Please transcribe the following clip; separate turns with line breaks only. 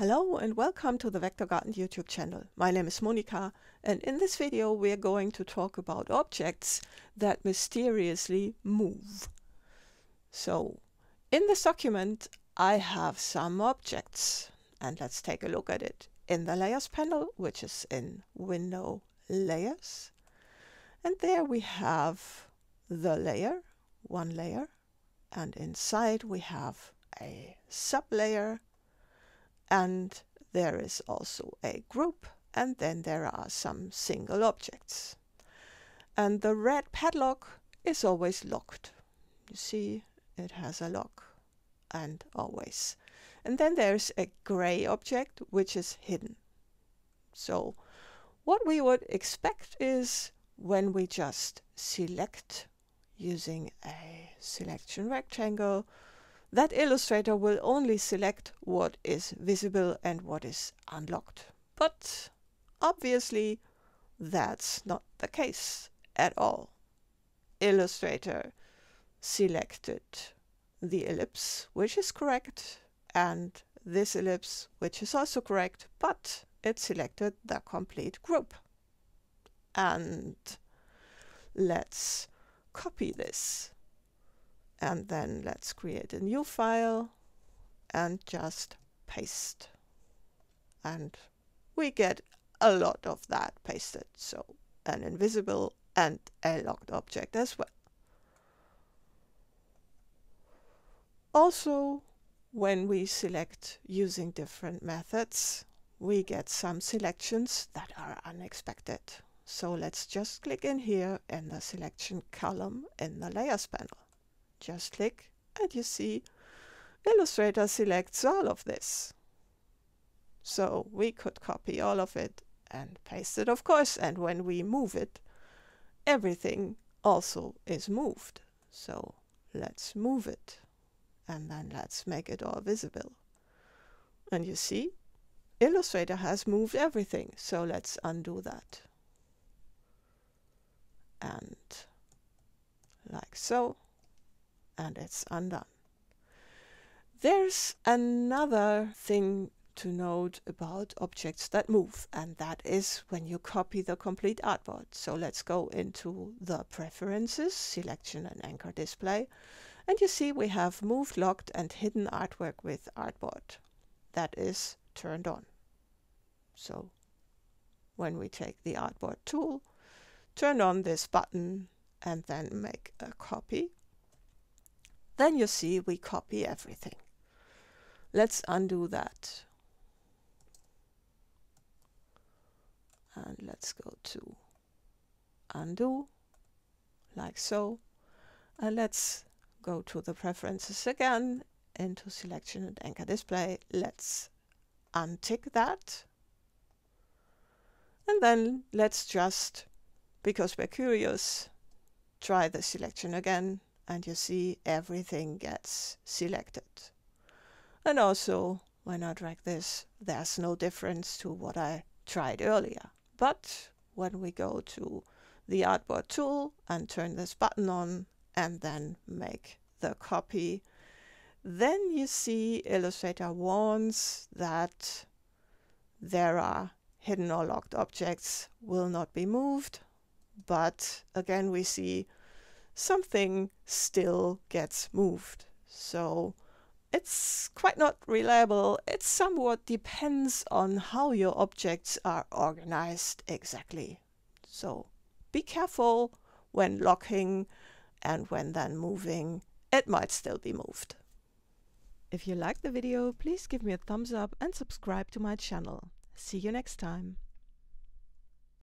Hello and welcome to the Vektorgarten YouTube channel. My name is Monika and in this video we are going to talk about objects that mysteriously move. So in this document I have some objects and let's take a look at it in the layers panel which is in window layers and there we have the layer, one layer and inside we have a sublayer and there is also a group and then there are some single objects. And the red padlock is always locked. You see it has a lock and always. And then there's a gray object which is hidden. So what we would expect is when we just select using a selection rectangle that illustrator will only select what is visible and what is unlocked. But obviously that's not the case at all. Illustrator selected the ellipse, which is correct, and this ellipse, which is also correct, but it selected the complete group. And let's copy this and then let's create a new file and just paste. And we get a lot of that pasted so an invisible and a locked object as well. Also when we select using different methods we get some selections that are unexpected. So let's just click in here in the selection column in the layers panel just click and you see Illustrator selects all of this. So we could copy all of it and paste it, of course, and when we move it, everything also is moved. So let's move it and then let's make it all visible. And you see, Illustrator has moved everything, so let's undo that. And like so and it's undone. There's another thing to note about objects that move and that is when you copy the complete artboard. So let's go into the preferences, selection and anchor display and you see we have moved, locked and hidden artwork with artboard. That is turned on. So when we take the artboard tool, turn on this button and then make a copy then you see we copy everything. Let's undo that. And let's go to undo, like so. And let's go to the preferences again, into selection and anchor display. Let's untick that. And then let's just, because we're curious, try the selection again and you see everything gets selected. And also, when I drag this, there's no difference to what I tried earlier. But when we go to the artboard tool and turn this button on and then make the copy, then you see Illustrator warns that there are hidden or locked objects will not be moved. But again, we see something still gets moved. So it's quite not reliable. It somewhat depends on how your objects are organized exactly. So be careful when locking and when then moving. It might still be moved. If you liked the video, please give me a thumbs up and subscribe to my channel. See you next time.